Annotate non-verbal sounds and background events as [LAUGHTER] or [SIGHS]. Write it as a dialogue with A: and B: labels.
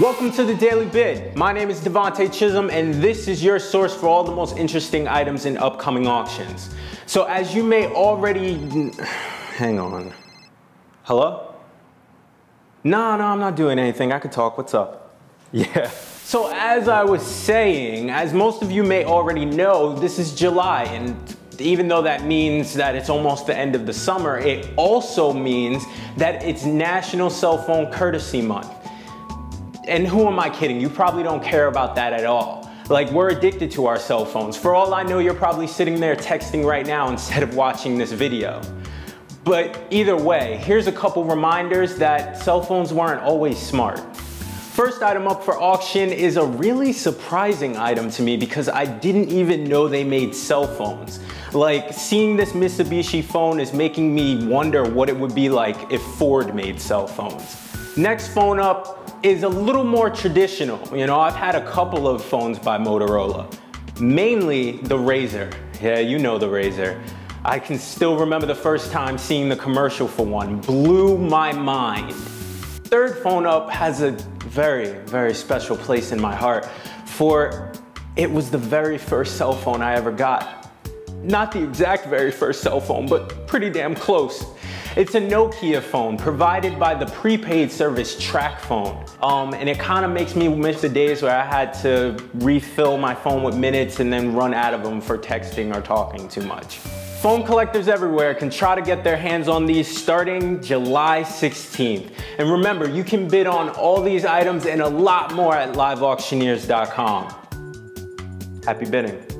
A: Welcome to the Daily Bid. My name is Devonte Chisholm and this is your source for all the most interesting items in upcoming auctions. So as you may already, [SIGHS] hang on. Hello? No, no, I'm not doing anything. I can talk. What's up? [LAUGHS] Yeah. So as I was saying, as most of you may already know, this is July and even though that means that it's almost the end of the summer, it also means that it's National Cell Phone Courtesy Month. And who am I kidding? You probably don't care about that at all. Like we're addicted to our cell phones. For all I know, you're probably sitting there texting right now instead of watching this video. But either way, here's a couple reminders that cell phones weren't always smart. First item up for auction is a really surprising item to me because I didn't even know they made cell phones. Like seeing this Mitsubishi phone is making me wonder what it would be like if Ford made cell phones. Next phone up is a little more traditional. You know, I've had a couple of phones by Motorola, mainly the Razr. Yeah, you know the Razr. I can still remember the first time seeing the commercial for one. Blew my mind. Third phone up has a very, very special place in my heart for it was the very first cell phone I ever got. Not the exact very first cell phone, but pretty damn close. It's a Nokia phone provided by the prepaid service TracFone. Um, and it kind of makes me miss the days where I had to refill my phone with minutes and then run out of them for texting or talking too much. Phone collectors everywhere can try to get their hands on these starting July 16th. And remember, you can bid on all these items and a lot more at liveauctioneers.com. Happy bidding.